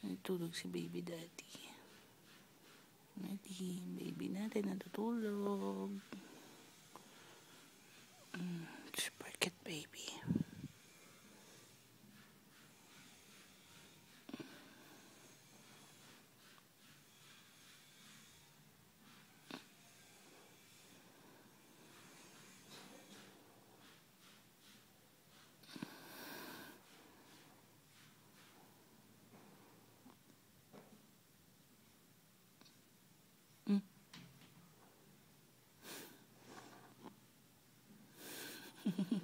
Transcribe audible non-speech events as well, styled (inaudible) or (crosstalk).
Natulog si baby daddy. Daddy, baby natin natutulog. Mm-hmm. (laughs)